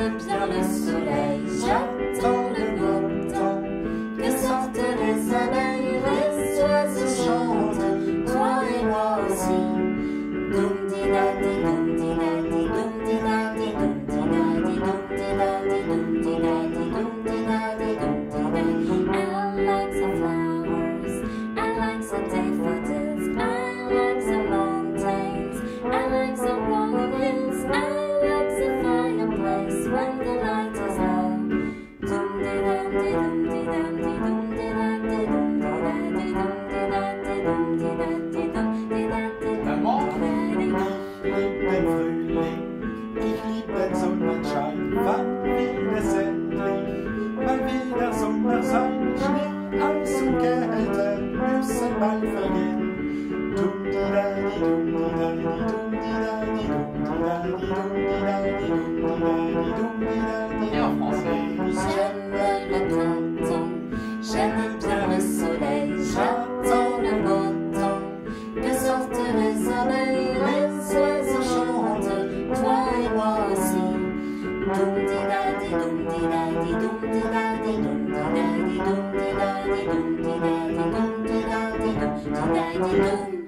J'aime bien le soleil, j'attends le beau temps, que sortent les abeilles, les oiseaux chantent, toi et moi aussi. Dum-di-da-di, dum-di-da-di, dum-di-da-di, dum-di-da-di, dum-di-da-di, dum-di-da-di. lieb Frühling, ich lieb den Sonnenschein, wann wieder endlich mal wieder Sommer sein, Schnee, Eis und Kälte. Müssen bald vergehen. Thank you.